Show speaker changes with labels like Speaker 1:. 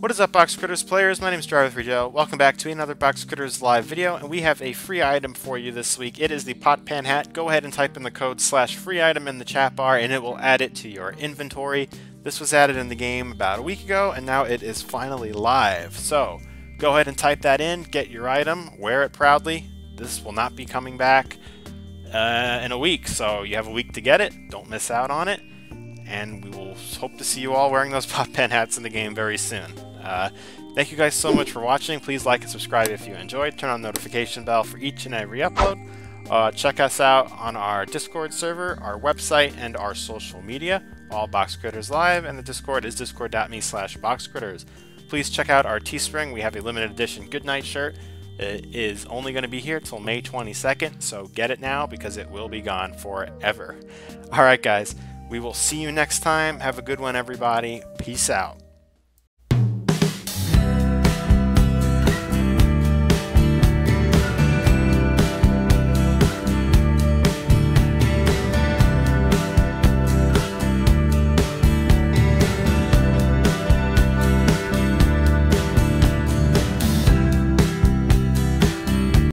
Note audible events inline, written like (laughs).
Speaker 1: What is up, Box Critters players? My name is Driver3Joe. Welcome back to another Box Critters live video, and we have a free item for you this week. It is the Pot Pan Hat. Go ahead and type in the code slash free item in the chat bar, and it will add it to your inventory. This was added in the game about a week ago, and now it is finally live. So, go ahead and type that in, get your item, wear it proudly. This will not be coming back uh, in a week, so you have a week to get it. Don't miss out on it. And we will hope to see you all wearing those (laughs) Pot Pan hats in the game very soon. Uh, thank you guys so much for watching. Please like and subscribe if you enjoyed. Turn on the notification bell for each and every upload. Uh, check us out on our Discord server, our website, and our social media. All Box Critters Live, and the Discord is discord.me slash boxcritters. Please check out our Teespring. We have a limited edition Goodnight shirt. It is only going to be here till May 22nd, so get it now because it will be gone forever. Alright guys, we will see you next time. Have a good one everybody. Peace out.